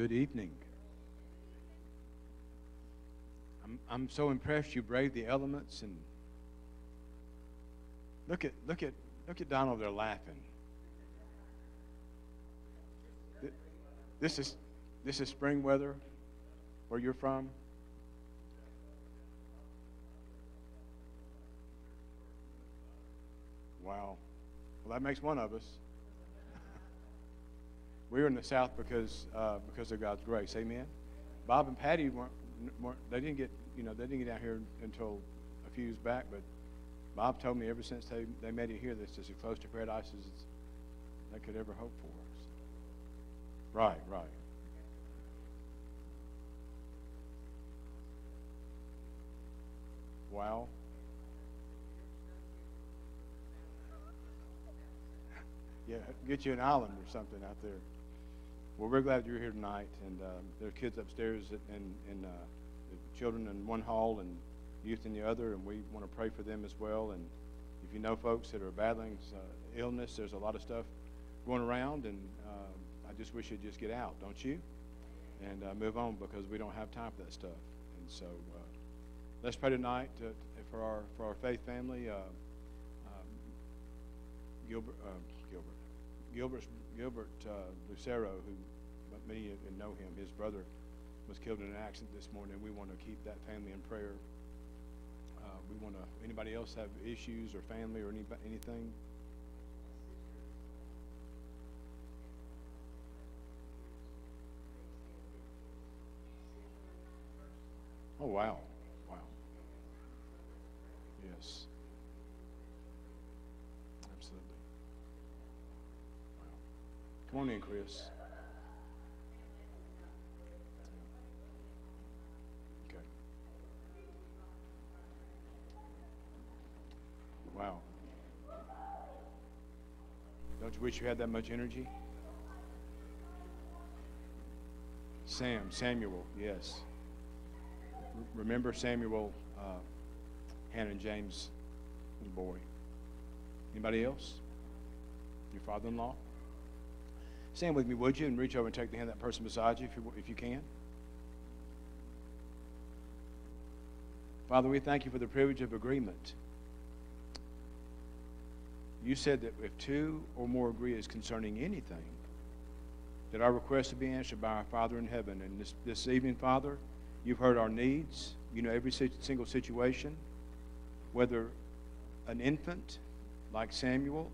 Good evening. I'm, I'm so impressed you braved the elements and look at look at look at Donald they're laughing. This is this is spring weather where you're from. Wow. Well, that makes one of us. We were in the South because uh, because of God's grace. Amen. Bob and Patty weren't, weren't they didn't get you know they didn't get down here until a few years back, but Bob told me ever since they, they made it here, this is as close to paradise as they could ever hope for. Right, right. Wow. Yeah, get you an island or something out there. Well, we're glad you're here tonight, and uh, there are kids upstairs and, and uh, children in one hall and youth in the other, and we want to pray for them as well. And if you know folks that are battling uh, illness, there's a lot of stuff going around, and uh, I just wish you'd just get out, don't you? And uh, move on because we don't have time for that stuff. And so uh, let's pray tonight to, for our for our faith family. Um, Gilbert, Gilbert, Gilbert, Gilbert Lucero, who you know him, his brother was killed in an accident this morning. We want to keep that family in prayer. Uh, we want to. Anybody else have issues or family or any, anything? Oh wow, wow. Yes. Absolutely. Wow. Come on in, Chris. Wish you had that much energy? Sam, Samuel, yes remember Samuel, uh, Hannah and James, little boy. Anybody else? Your father-in-law? Stand with me, would you, and reach over and take the hand of that person beside you if you, if you can. Father, we thank you for the privilege of agreement. You said that if two or more agree as concerning anything, that our request will be answered by our Father in heaven. And this, this evening, Father, You've heard our needs. You know every single situation, whether an infant like Samuel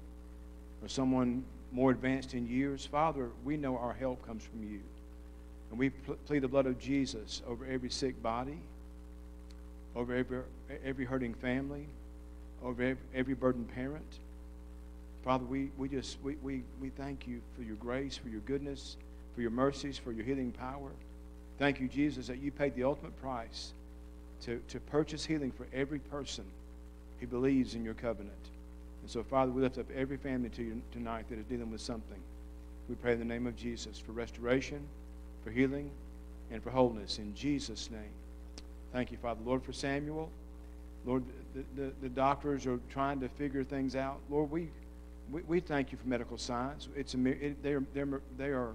or someone more advanced in years. Father, we know our help comes from you. And we plead the blood of Jesus over every sick body, over every, every hurting family, over every, every burdened parent. Father, we, we just we, we, we thank you for your grace, for your goodness, for your mercies, for your healing power. Thank you, Jesus, that you paid the ultimate price to, to purchase healing for every person who believes in your covenant. And so, Father, we lift up every family to you tonight that is dealing with something. We pray in the name of Jesus for restoration, for healing, and for wholeness. In Jesus' name. Thank you, Father. Lord, for Samuel. Lord, the, the, the doctors are trying to figure things out. Lord, we, we, we thank you for medical science. It's a, it, they, are, they are,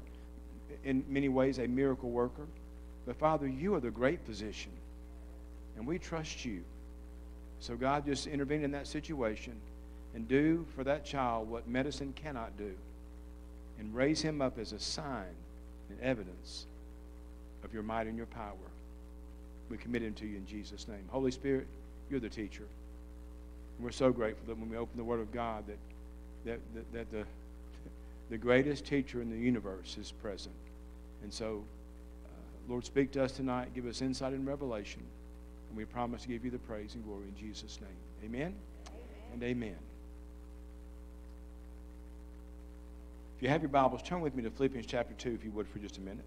in many ways, a miracle worker. But Father, you are the great physician, and we trust you. So, God, just intervene in that situation and do for that child what medicine cannot do and raise him up as a sign and evidence of your might and your power. We commit him to you in Jesus' name. Holy Spirit, you're the teacher. And we're so grateful that when we open the Word of God, that, that, that, that the, the greatest teacher in the universe is present. And so, uh, Lord, speak to us tonight. Give us insight and revelation. And we promise to give you the praise and glory in Jesus' name. Amen, amen. and amen. If you have your Bibles, turn with me to Philippians chapter 2, if you would, for just a minute.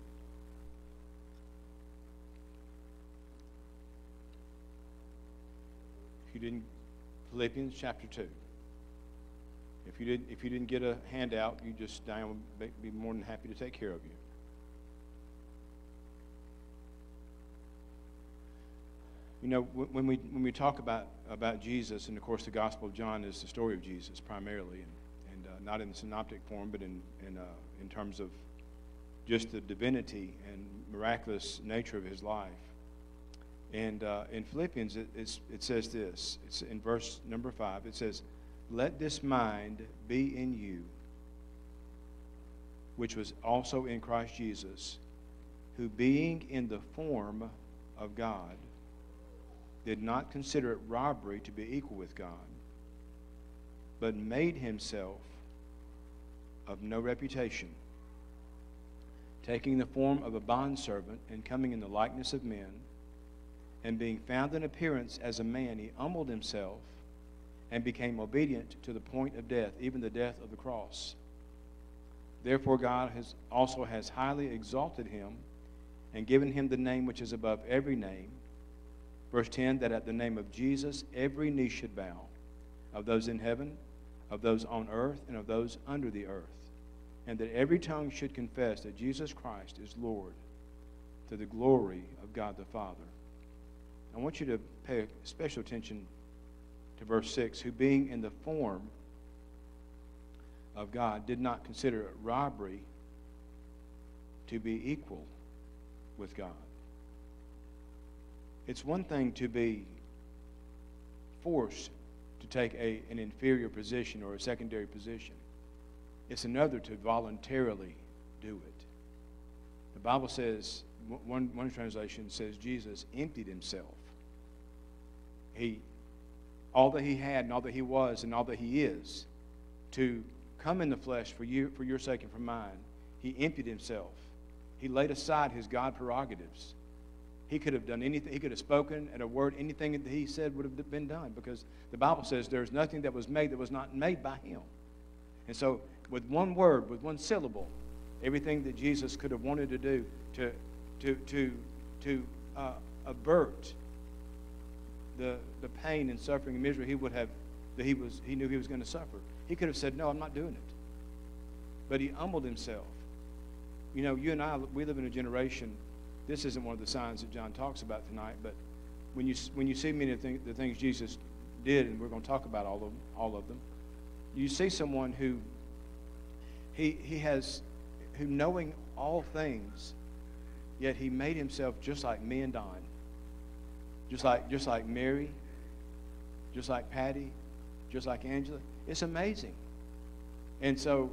If you didn't, Philippians chapter 2. If you didn't, if you didn't get a handout, you just, Diane would be more than happy to take care of you. You know, when we, when we talk about, about Jesus, and of course the Gospel of John is the story of Jesus primarily, and, and uh, not in the synoptic form, but in, in, uh, in terms of just the divinity and miraculous nature of his life. And uh, in Philippians, it, it says this it's in verse number five it says, Let this mind be in you, which was also in Christ Jesus, who being in the form of God, did not consider it robbery to be equal with God, but made himself of no reputation, taking the form of a bondservant and coming in the likeness of men, and being found in appearance as a man, he humbled himself and became obedient to the point of death, even the death of the cross. Therefore, God has also has highly exalted him and given him the name which is above every name. Verse 10 that at the name of Jesus every knee should bow, of those in heaven, of those on earth, and of those under the earth, and that every tongue should confess that Jesus Christ is Lord to the glory of God the Father. I want you to pay special attention to verse 6 who being in the form of God did not consider it robbery to be equal with God. It's one thing to be forced to take a, an inferior position or a secondary position, it's another to voluntarily do it. The Bible says, one, one translation says, Jesus emptied himself. He, all that he had and all that he was and all that he is, to come in the flesh for you, for your sake and for mine, he emptied himself. He laid aside his God prerogatives. He could have done anything. He could have spoken at a word. Anything that he said would have been done because the Bible says there's nothing that was made that was not made by him. And so, with one word, with one syllable, everything that Jesus could have wanted to do to, to, to, to uh, avert the, the pain and suffering and misery he would have that he was he knew he was going to suffer. He could have said, No, I'm not doing it. But he humbled himself. You know, you and I, we live in a generation, this isn't one of the signs that John talks about tonight, but when you, when you see many of the, the things Jesus did, and we're going to talk about all of them, all of them you see someone who he, he has, who knowing all things, yet he made himself just like me and Don, just like, just like Mary, just like Patty, just like Angela. It's amazing. And so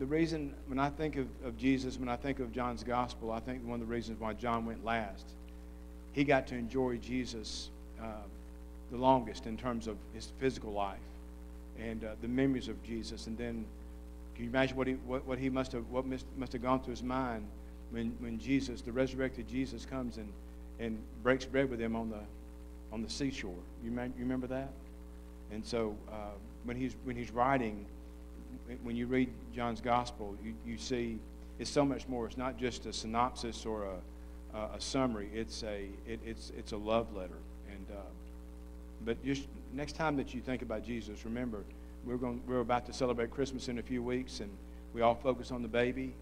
the reason when I think of, of Jesus, when I think of John's gospel, I think one of the reasons why John went last, he got to enjoy Jesus uh, the longest in terms of his physical life and uh, the memories of Jesus. And then, can you imagine what he, what, what he must have, what must, must have gone through his mind when, when Jesus, the resurrected Jesus, comes and, and breaks bread with him on the, on the seashore? You, you remember that? And so uh, when, he's, when he's writing, when you read John's gospel, you, you see it's so much more. It's not just a synopsis or a, a, a summary. It's a, it, it's, it's a love letter. And, uh, but just next time that you think about Jesus, remember, we're, going, we're about to celebrate Christmas in a few weeks, and we all focus on the baby,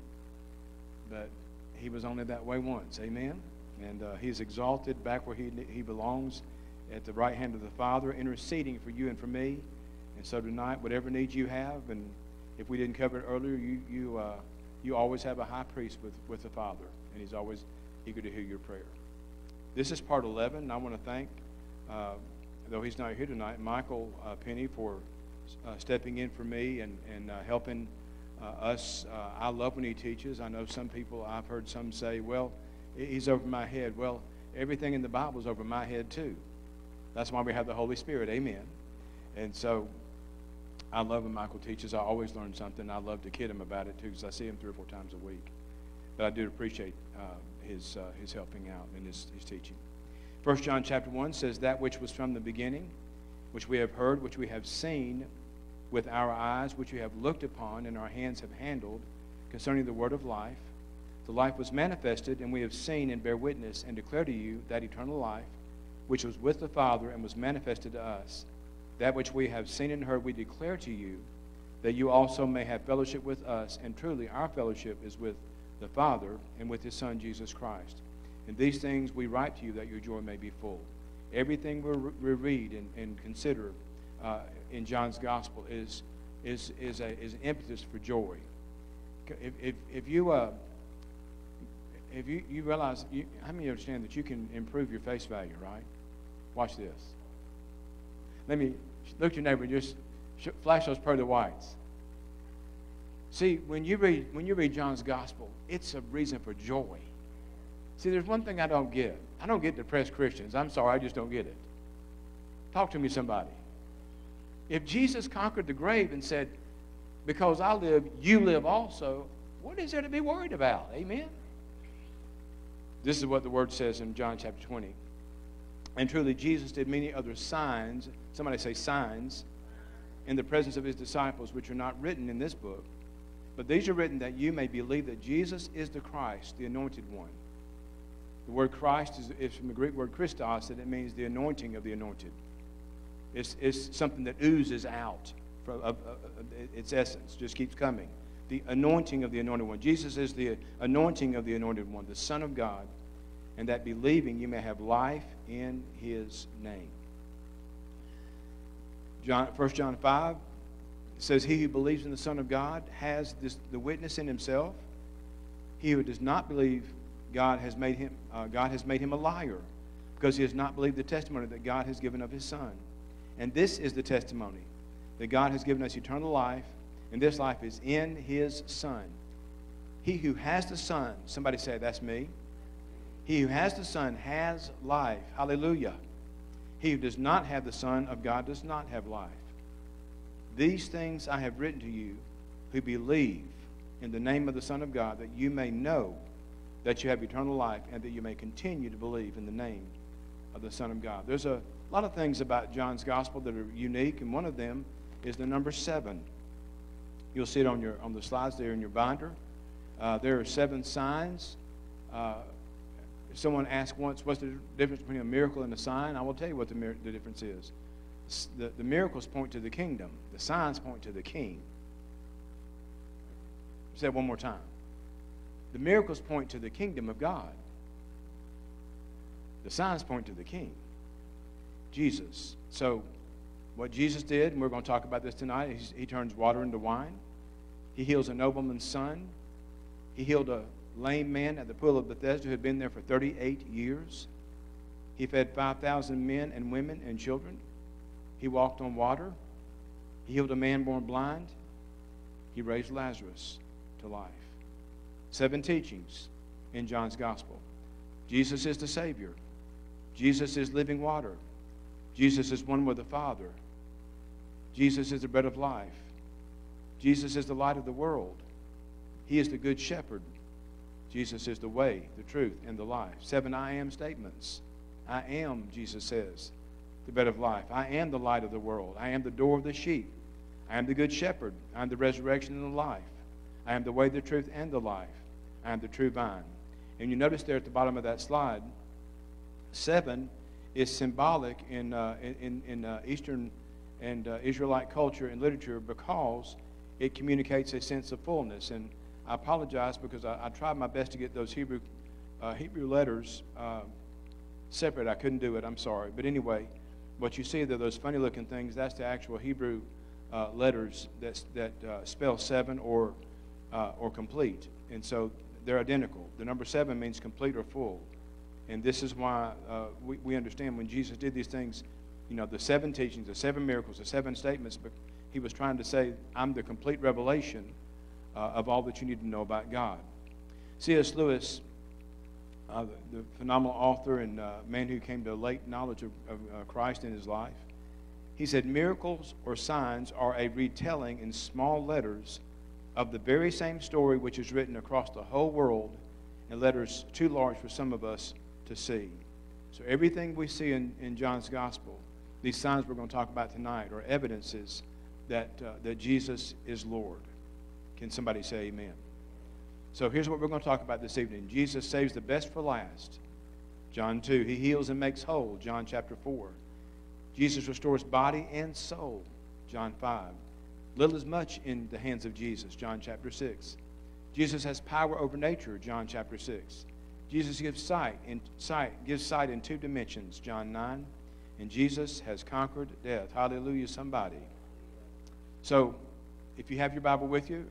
but he was only that way once. Amen? And uh, he's exalted back where he, he belongs at the right hand of the Father, interceding for you and for me. And so tonight, whatever needs you have, and if we didn't cover it earlier, you, you, uh, you always have a high priest with, with the Father, and he's always eager to hear your prayer. This is part 11, and I want to thank, uh, though he's not here tonight, Michael uh, Penny for uh, stepping in for me and, and uh, helping us. I love when he teaches. I know some people, I've heard some say, well, he's over my head. Well, everything in the Bible is over my head, too. That's why we have the Holy Spirit. Amen. And so I love when Michael teaches. I always learn something. I love to kid him about it too because I see him three or four times a week. But I do appreciate uh, his, uh, his helping out and his, his teaching. First John chapter 1 says, That which was from the beginning, which we have heard, which we have seen with our eyes, which we have looked upon, and our hands have handled, concerning the word of life. The life was manifested, and we have seen and bear witness and declare to you that eternal life, which was with the Father and was manifested to us. That which we have seen and heard, we declare to you, that you also may have fellowship with us. And truly, our fellowship is with the Father and with His Son, Jesus Christ. And these things we write to you that your joy may be full. Everything we read and, and consider uh, in John's Gospel is, is, is, a, is an impetus for joy. If, if, if you, uh, if you, you realize, you, how many understand that you can improve your face value, right? Watch this. Let me look at your neighbor and just flash those pearly whites. See, when you read when you read John's gospel, it's a reason for joy. See, there's one thing I don't get. I don't get depressed Christians. I'm sorry, I just don't get it. Talk to me, somebody. If Jesus conquered the grave and said, Because I live, you live also, what is there to be worried about? Amen? This is what the word says in John chapter 20. And truly, Jesus did many other signs, somebody say signs, in the presence of his disciples, which are not written in this book. But these are written that you may believe that Jesus is the Christ, the anointed one. The word Christ is, is from the Greek word Christos, and it means the anointing of the anointed. It's, it's something that oozes out from its essence, just keeps coming. The anointing of the anointed one. Jesus is the anointing of the anointed one, the Son of God, and that believing you may have life in his name. John, 1 John 5 says, He who believes in the Son of God has this, the witness in himself. He who does not believe God has made him, uh, God has made him a liar because he has not believed the testimony that God has given of his Son. And this is the testimony that God has given us eternal life, and this life is in his Son. He who has the Son, somebody say, That's me. He who has the Son has life. Hallelujah. He who does not have the Son of God does not have life. These things I have written to you who believe in the name of the Son of God, that you may know that you have eternal life and that you may continue to believe in the name of the Son of God. There's a lot of things about John's gospel that are unique, and one of them is the number seven. You'll see it on, your, on the slides there in your binder. Uh, there are seven signs. Uh, someone asked once, what's the difference between a miracle and a sign? I will tell you what the, the difference is. The, the miracles point to the kingdom. The signs point to the king. Say it one more time. The miracles point to the kingdom of God. The signs point to the king, Jesus. So, what Jesus did, and we're going to talk about this tonight, he turns water into wine. He heals a nobleman's son. He healed a lame man at the pool of Bethesda who had been there for 38 years. He fed 5,000 men and women and children. He walked on water. He healed a man born blind. He raised Lazarus to life. Seven teachings in John's gospel. Jesus is the Savior. Jesus is living water. Jesus is one with the Father. Jesus is the bread of life. Jesus is the light of the world. He is the good shepherd. Jesus is the way, the truth, and the life. Seven I am statements. I am, Jesus says, the bread of life. I am the light of the world. I am the door of the sheep. I am the good shepherd. I am the resurrection and the life. I am the way, the truth, and the life. I am the true vine. And you notice there at the bottom of that slide, seven is symbolic in, uh, in, in uh, Eastern and uh, Israelite culture and literature because it communicates a sense of fullness. And I apologize because I, I tried my best to get those Hebrew, uh, Hebrew letters uh, separate. I couldn't do it. I'm sorry. But anyway, what you see there, those funny looking things, that's the actual Hebrew uh, letters that, that spell seven or, or complete. And so they're identical. The number seven means complete or full. And this is why uh, we, we understand when Jesus did these things, you know, the seven teachings, the seven miracles, the seven statements, but he was trying to say, I'm the complete revelation uh, of all that you need to know about God. C.S. Lewis, uh, the, the, phenomenal author and uh, man who came to late knowledge of, of uh, Christ in his life, he said, Miracles or signs are a retelling in small letters of the very same story which is written across the whole world in letters too large for some of us to see. So, everything we see in, in John's gospel, these signs we're going to talk about tonight, are evidences that, uh, that Jesus is Lord. Can somebody say amen? So, here's what we're going to talk about this evening Jesus saves the best for last. John 2. He heals and makes whole. John chapter 4. Jesus restores body and soul. John 5. Little is much in the hands of Jesus, John chapter 6. Jesus has power over nature, John chapter 6. Jesus gives sight in sight gives sight in two dimensions, John 9. And Jesus has conquered death. Hallelujah, somebody. So, if you have your Bible with you,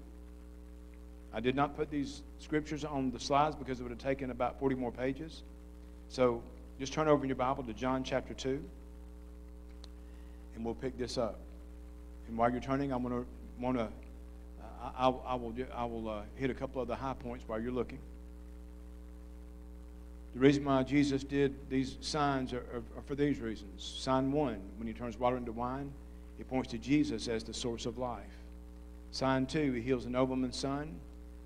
I did not put these scriptures on the slides because it would have taken about 40 more pages. So just turn over in your Bible to John chapter 2, and we'll pick this up. And while you're turning, I'm going to want to, uh, I, I, will, I will uh, hit a couple of the high points while you're looking. The reason why Jesus did these signs are, are, are, for these reasons. Sign one, when he turns water into wine, it points to Jesus as the source of life. Sign two, he heals a nobleman's son,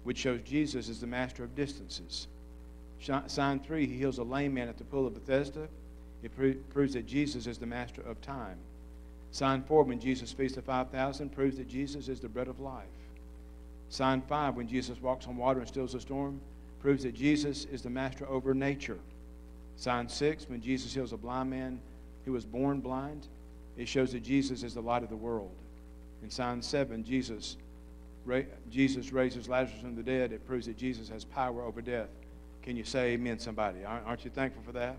which shows Jesus is the master of distances. Sign three, he heals a lame man at the pool of Bethesda. It pro- proves that Jesus is the master of time. Sign four, when Jesus feeds the 5,000, proves that Jesus is the bread of life. Sign five, when Jesus walks on water and stills a storm, proves that Jesus is the master over nature. Sign six, when Jesus heals a blind man who was born blind, it shows that Jesus is the light of the world. In sign seven, Jesus, Jesus raises Lazarus from the dead. It proves that Jesus has power over death. Can you say amen, somebody? Aren't you thankful for that?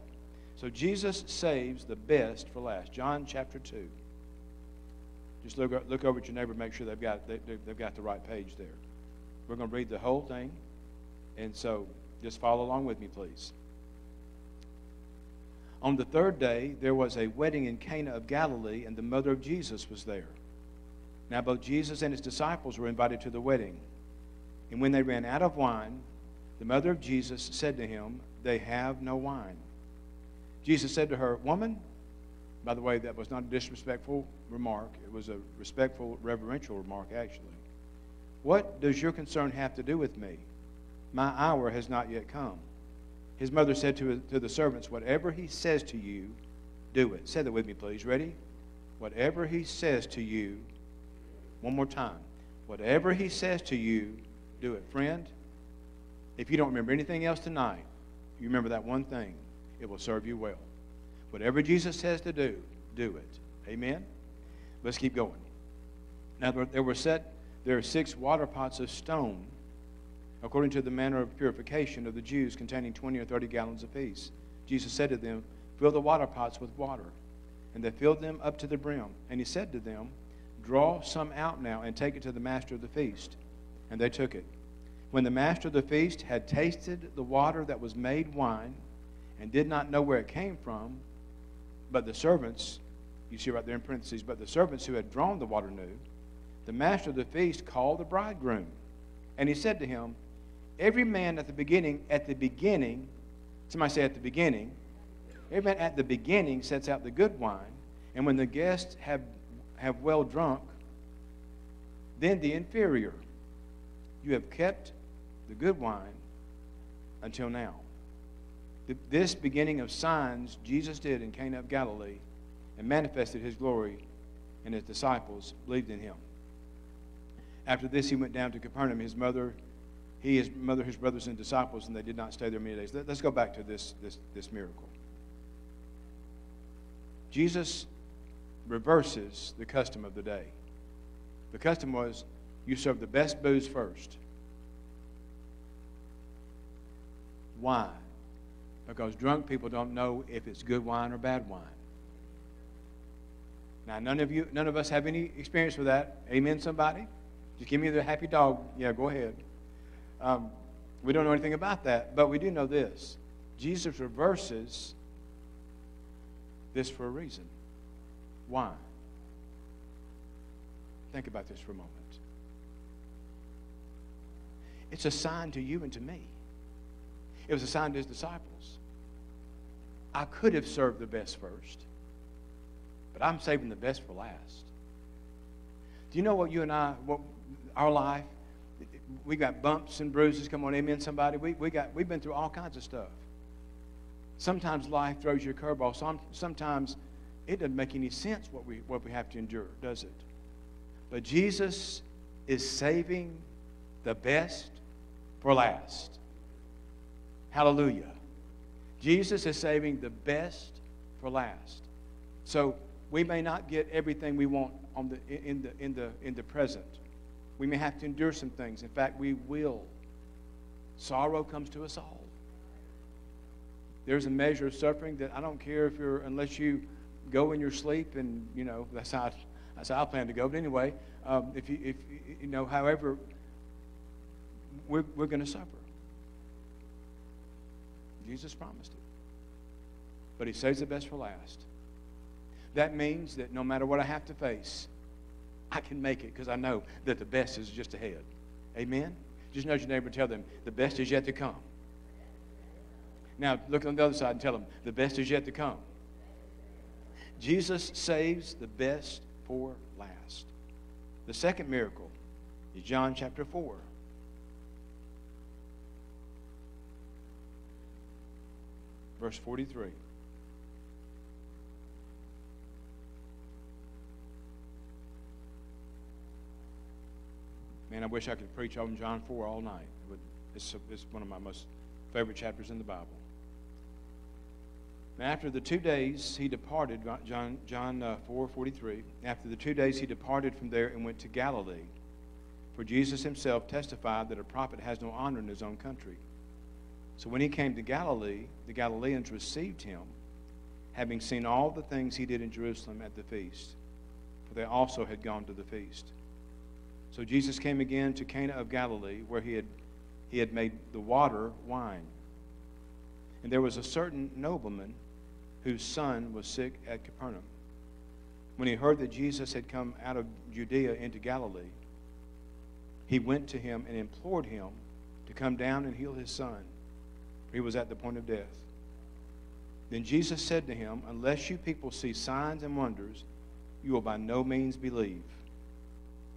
So Jesus saves the best for last. John chapter 2. Just look, look over at your neighbor, make sure they've got, they, they've got the right page there. We're going to read the whole thing. And so just follow along with me, please. On the third day, there was a wedding in Cana of Galilee, and the mother of Jesus was there. Now, both Jesus and his disciples were invited to the wedding. And when they ran out of wine, the mother of Jesus said to him, They have no wine. Jesus said to her, Woman, by the way, that was not a disrespectful remark, it was a respectful, reverential remark, actually. What does your concern have to do with me? My hour has not yet come. His mother said to, to the servants, Whatever he says to you, do it. Say that with me, please. Ready? Whatever he says to you, one more time. Whatever he says to you, do it. Friend, if you don't remember anything else tonight, you remember that one thing, it will serve you well. Whatever Jesus says to do, do it. Amen? Let's keep going. Now, there were set, there are six water pots of stone according to the manner of purification of the Jews, containing 20 or 30 gallons apiece. Jesus said to them, Fill the water pots with water. And they filled them up to the brim. And he said to them, Draw some out now and take it to the master of the feast. And they took it. When the master of the feast had tasted the water that was made wine and did not know where it came from, but the servants, you see right there in parentheses, but the servants who had drawn the water knew, the master of the feast called the bridegroom. And he said to him, Every man at the beginning, at the beginning, somebody say at the beginning, every man at the beginning sets out the good wine, and when the guests have, have well drunk, then the inferior. You have kept the good wine until now. This beginning of signs Jesus did in Cana of Galilee and manifested his glory, and his disciples believed in him. After this, he went down to Capernaum. His mother he, his mother, his brothers, and disciples, and they did not stay there many days. Let, us go back to this, this, this miracle. Jesus reverses the custom of the day. The custom was you serve the best booze first. Wine. Because drunk people don't know if it's good wine or bad wine. Now, none of you, none of us have any experience with that. Amen, somebody? Just give me the happy dog. Yeah, go ahead. Um, we don't know anything about that, but we do know this. Jesus reverses this for a reason. Why? Think about this for a moment. It's a sign to you and to me. It was a sign to his disciples. I could have served the best first, but I'm saving the best for last. Do you know what you and I, what our life we got bumps and bruises. Come on, amen, somebody. We, we got, we've been through all kinds of stuff. Sometimes life throws you a curveball. Some, sometimes it doesn't make any sense what we, what we have to endure, does it? But Jesus is saving the best for last. Hallelujah. Jesus is saving the best for last. So we may not get everything we want on the, in, the, in, the, in the present. We may have to endure some things. In fact, we will. Sorrow comes to us all. There's a measure of suffering that I don't care if you're, unless you go in your sleep, and, you know, that's how, that's how I plan to go. But anyway, um, if, you, if, you know, however, we're, we're going to suffer. Jesus promised it. But he saves the best for last. That means that no matter what I have to face, I can make it because I know that the best is just ahead. Amen? Just know your neighbor and tell them, the best is yet to come. Now, look on the other side and tell them, the best is yet to come. Jesus saves the best for last. The second miracle is John chapter 4. Verse 43. Man, I wish I could preach on John 4 all night. It's, it's one of my most favorite chapters in the Bible. After the two days he departed, John, John uh, 4 43, after the two days he departed from there and went to Galilee. For Jesus himself testified that a prophet has no honor in his own country. So when he came to Galilee, the Galileans received him, having seen all the things he did in Jerusalem at the feast, for they also had gone to the feast. So Jesus came again to Cana of Galilee, where he had, he had made the water wine. And there was a certain nobleman whose son was sick at Capernaum. When he heard that Jesus had come out of Judea into Galilee, he went to him and implored him to come down and heal his son, for he was at the point of death. Then Jesus said to him, Unless you people see signs and wonders, you will by no means believe.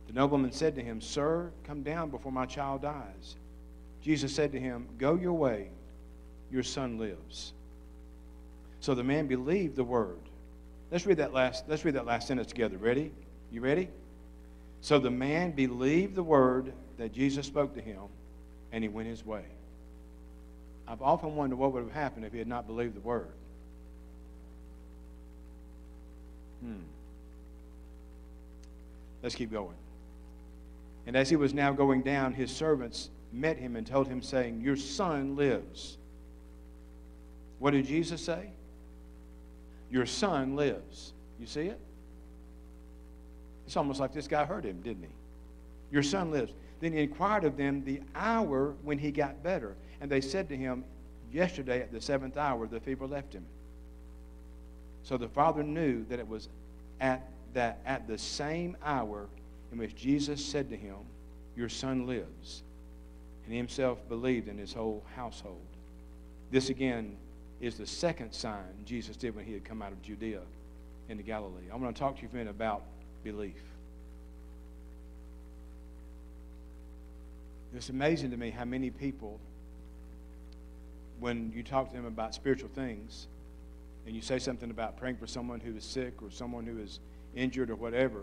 The nobleman said to him, Sir, come down before my child dies. Jesus said to him, Go your way, your son lives. So the man believed the word. Let's read that last, let's read that last sentence together. Ready? You ready? So the man believed the word that Jesus spoke to him, and he went his way. I've often wondered what would have happened if he had not believed the word. Hmm. Let's keep going. And as he was now going down, his servants met him and told him, saying, Your son lives. What did Jesus say? Your son lives. You see it? It's almost like this guy heard him, didn't he? Your son lives. Then he inquired of them the hour when he got better. And they said to him, Yesterday at the seventh hour, the fever left him. So the father knew that it was at that at the same hour in which Jesus said to him, Your son lives. And he himself believed in his whole household. This again is the second sign Jesus did when he had come out of Judea into Galilee. I'm going to talk to you for a minute about belief. It's amazing to me how many people, when you talk to them about spiritual things, and you say something about praying for someone who is sick or someone who is injured or whatever,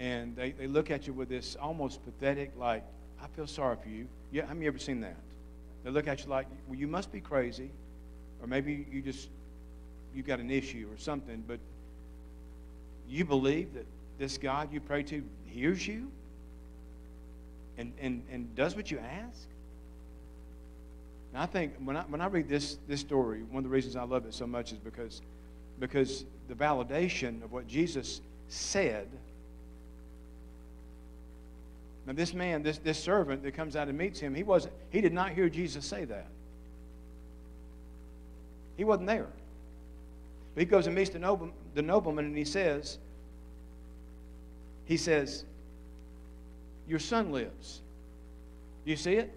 and they, they look at you with this almost pathetic, like, I feel sorry for you. Yeah, have you ever seen that? They look at you like, well, you must be crazy, or maybe you just you got an issue or something, but you believe that this God you pray to hears you and, and, and does what you ask? And I think when I, when I read this, this story, one of the reasons I love it so much is because, because the validation of what Jesus said now, this man, this, this servant that comes out and meets him, he, wasn't, he did not hear Jesus say that. He wasn't there. But he goes and meets the, noble, the nobleman and he says, he says, Your son lives. Do you see it?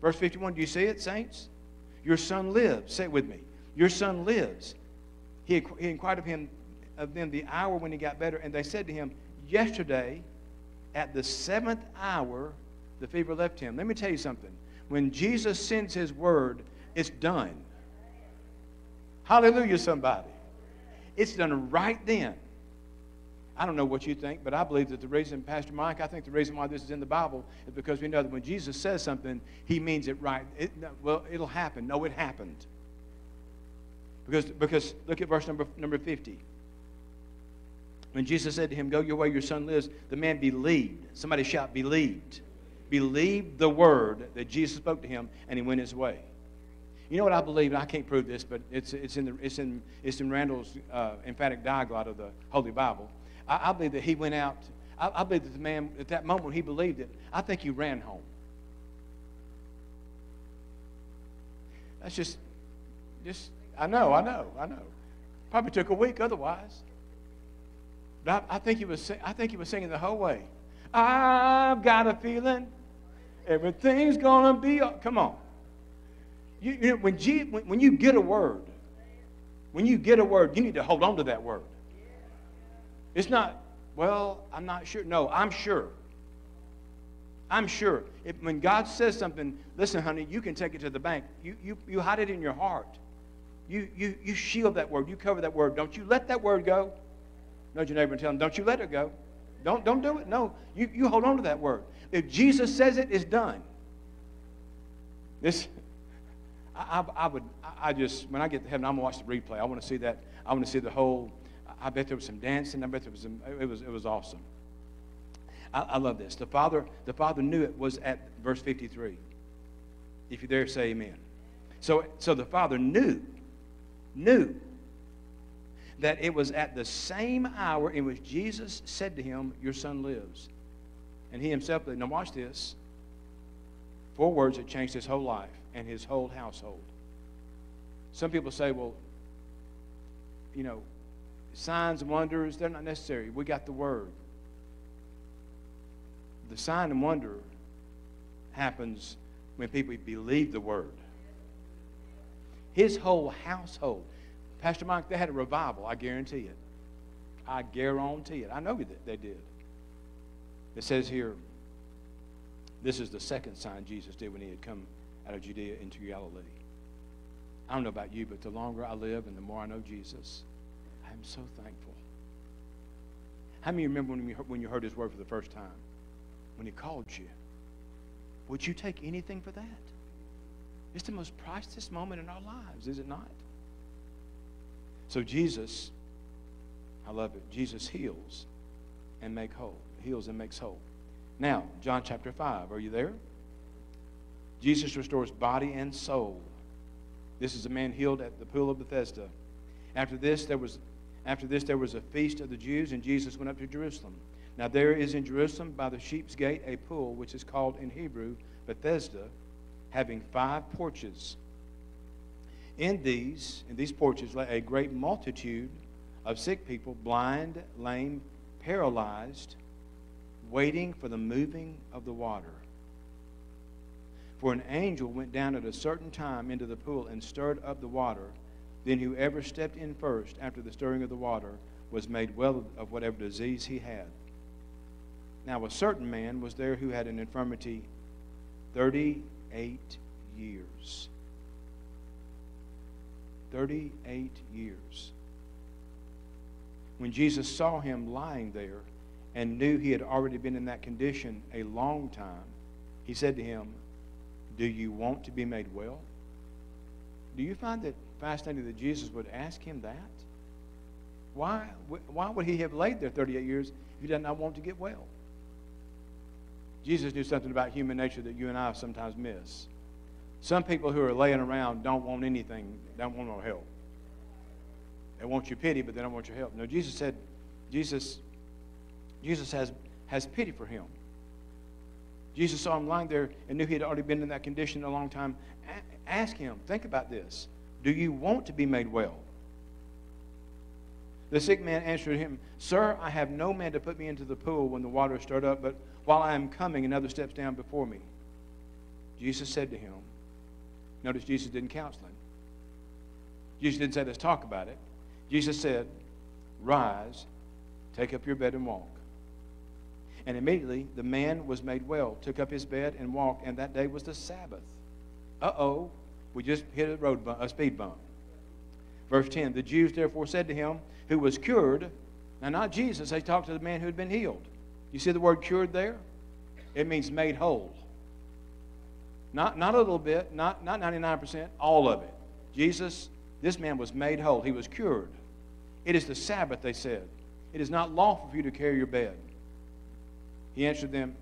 Verse 51, do you see it, saints? Your son lives. Say it with me. Your son lives. He, he inquired of him of them the hour when he got better, and they said to him, Yesterday at the seventh hour, the fever left him. Let me tell you something. When Jesus sends his word, it's done. Hallelujah, somebody. It's done right then. I don't know what you think, but I believe that the reason, Pastor Mike, I think the reason why this is in the Bible is because we know that when Jesus says something, he means it right. It, well, it'll happen. No, it happened. Because, because look at verse number, number 50. When Jesus said to him, Go your way, your son lives, the man believed. Somebody shout, believed. Believed the word that Jesus spoke to him, and he went his way. You know what I believe, and I can't prove this, but it's, it's, in, the, it's, in, it's in Randall's uh, emphatic dialogue of the Holy Bible. I, I believe that he went out. I, I, believe that the man, at that moment, he believed it. I think he ran home. That's just, just, I know, I know, I know. Probably took a week otherwise. But I, I think he was, I think he was singing the whole way. I've got a feeling everything's gonna be. Come on. You, you know, when, G, when, when you get a word, when you get a word, you need to hold on to that word. It's not, well, I'm not sure. No, I'm sure. I'm sure. If, when God says something, listen, honey, you can take it to the bank. You, you, you hide it in your heart. You, you, you shield that word. You cover that word. Don't you let that word go. Nudge your neighbor and tell him, don't you let it go. Don't, don't do it. No, you, you hold on to that word. If Jesus says it, it's done. This, I, I, I would, I just, when I get to heaven, I'm going to watch the replay. I want to see that. I want to see the whole, I bet there was some dancing. I bet there was some, it was, it was awesome. I, I love this. The Father, the Father knew it was at verse 53. If you dare say amen. So, so the Father knew, knew that it was at the same hour in which Jesus said to him, Your son lives. And he himself, now watch this. Four words that changed his whole life and his whole household. Some people say, well, you know, signs and wonders, they're not necessary. We got the word. The sign and wonder happens when people believe the word. His whole household. Pastor Mike, they had a revival, I guarantee it. I guarantee it. I know that they did. It says here, this is the second sign Jesus did when he had come out of Judea into Galilee. I don't know about you, but the longer I live and the more I know Jesus, I am so thankful. How many remember when you, heard, when you heard his word for the first time? When he called you? Would you take anything for that? It's the most priceless moment in our lives, is it not? So Jesus, I love it. Jesus heals and make whole. Heals and makes whole. Now, John chapter 5. Are you there? Jesus restores body and soul. This is a man healed at the pool of Bethesda. After this, there was after this there was a feast of the Jews, and Jesus went up to Jerusalem. Now there is in Jerusalem by the sheep's gate a pool, which is called in Hebrew Bethesda, having five porches. In these, in these porches lay a great multitude of sick people, blind, lame, paralyzed, waiting for the moving of the water. For an angel went down at a certain time into the pool and stirred up the water. Then whoever stepped in first after the stirring of the water was made well of whatever disease he had. Now a certain man was there who had an infirmity 38 years. 38 years. When Jesus saw him lying there and knew he had already been in that condition a long time, he said to him, Do you want to be made well? Do you find that fascinating that Jesus would ask him that? Why, why would he have laid there 38 years if he did not want to get well? Jesus knew something about human nature that you and I sometimes miss. Some people who are laying around don't want anything, don't want no help. They want your pity, but they don't want your help. No, Jesus said, Jesus, Jesus has, has pity for him. Jesus saw him lying there and knew he had already been in that condition a long time. A- ask him, think about this. Do you want to be made well? The sick man answered him, Sir, I have no man to put me into the pool when the water is stirred up, but while I am coming, another steps down before me. Jesus said to him, Notice Jesus didn't counsel him. Jesus didn't say, let's talk about it. Jesus said, Rise, take up your bed and walk. And immediately the man was made well, took up his bed and walked, and that day was the Sabbath. Uh oh, we just hit a road bump, a speed bump. Verse 10 The Jews therefore said to him, who was cured, now not Jesus, they talked to the man who had been healed. You see the word cured there? It means made whole. Not, not a little bit, not, not 99%, all of it. Jesus, this man was made whole. He was cured. It is the Sabbath, they said. It is not lawful for you to carry your bed. He answered them,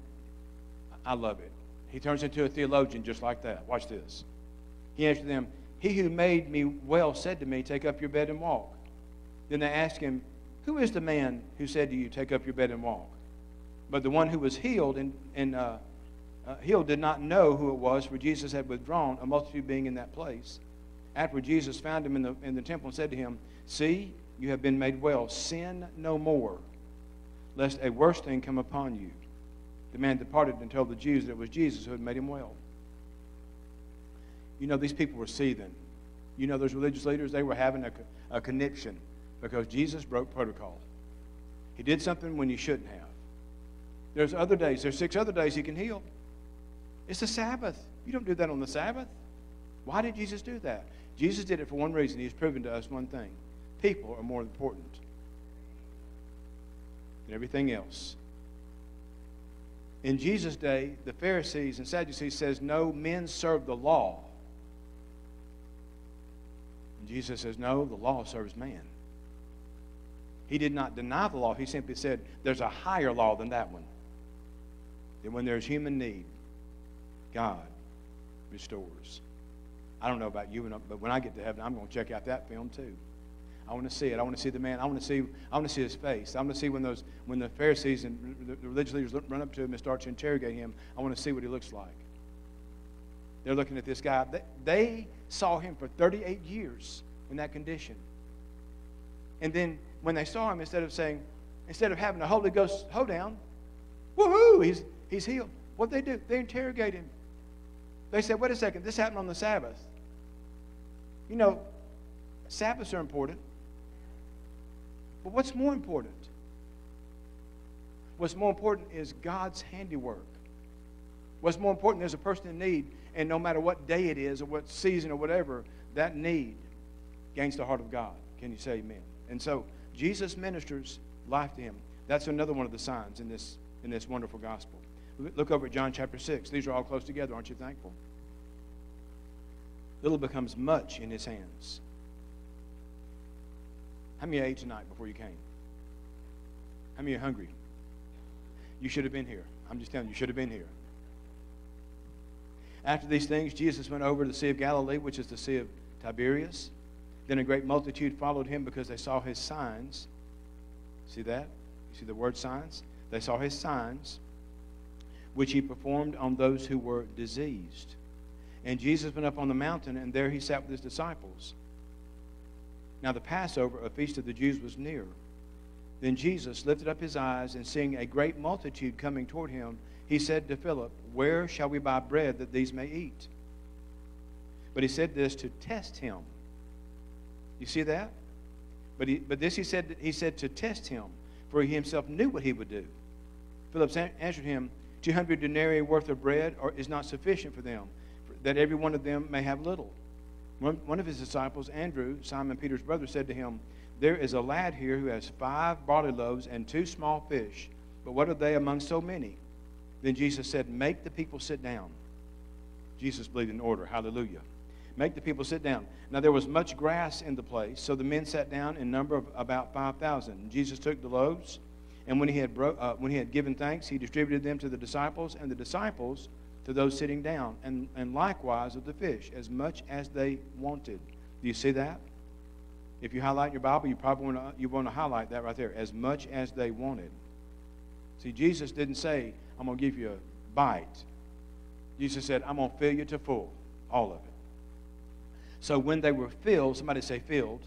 I love it. He turns into a theologian just like that. Watch this. He answered them, He who made me well said to me, Take up your bed and walk. Then they asked him, Who is the man who said to you, Take up your bed and walk? But the one who was healed and, and uh, uh, healed did not know who it was, for Jesus had withdrawn, a multitude being in that place. after Jesus found him in the, in the temple and said to him, See, you have been made well. Sin no more, lest a worse thing come upon you. The man departed and told the Jews that it was Jesus who had made him well. You know, these people were seething. You know, those religious leaders, they were having a, a conniption because Jesus broke protocol. He did something when he shouldn't have. There's other days, there's six other days he can heal. It's the Sabbath. You don't do that on the Sabbath. Why did Jesus do that? Jesus did it for one reason. He's proven to us one thing people are more important than everything else. In Jesus' day, the Pharisees and Sadducees says, no, men serve the law. And Jesus says, no, the law serves man. He did not deny the law. He simply said, there's a higher law than that one. That when there's human need, God restores. I don't know about you, but when I get to heaven, I'm going to check out that film too. I want to see it. I want to see the man. I want to see. I want to see his face. I want to see when those when the Pharisees and the religious leaders run up to him and start to interrogate him. I want to see what he looks like. They're looking at this guy. They saw him for 38 years in that condition. And then when they saw him, instead of saying, instead of having a Holy Ghost hoedown, woohoo, he's he's healed. What they do? They interrogate him. They said, wait a second, this happened on the Sabbath. You know, Sabbaths are important. But what's more important? What's more important is God's handiwork. What's more important is a person in need, and no matter what day it is or what season or whatever, that need gains the heart of God. Can you say amen? And so Jesus ministers life to him. That's another one of the signs in this, in this wonderful gospel. Look over at John chapter 6. These are all close together. Aren't you thankful? Little becomes much in his hands. How many ate tonight before you came? How many are hungry? You should have been here. I'm just telling you, you should have been here. After these things, Jesus went over to the Sea of Galilee, which is the Sea of Tiberias. Then a great multitude followed him because they saw his signs. See that? You see the word signs? They saw his signs, which he performed on those who were diseased. And Jesus went up on the mountain, and there he sat with his disciples. Now the Passover, a feast of the Jews, was near. Then Jesus lifted up his eyes, and seeing a great multitude coming toward him, he said to Philip, Where shall we buy bread that these may eat? But he said this to test him. You see that? But, he, but this he said, he said to test him, for he himself knew what he would do. Philip answered him, 200 denarii worth of bread is not sufficient for them, that every one of them may have little. One, one of his disciples, Andrew, Simon Peter's brother, said to him, There is a lad here who has five barley loaves and two small fish, but what are they among so many? Then Jesus said, Make the people sit down. Jesus believed in order. Hallelujah. Make the people sit down. Now there was much grass in the place, so the men sat down in number of about 5,000. Jesus took the loaves, and when he, had bro- uh, when he had given thanks, he distributed them to the disciples, and the disciples to those sitting down, and, and likewise of the fish, as much as they wanted. Do you see that? If you highlight your Bible, you probably want to, you want to highlight that right there, as much as they wanted. See, Jesus didn't say, I'm going to give you a bite. Jesus said, I'm going to fill you to full, all of it. So when they were filled, somebody say filled.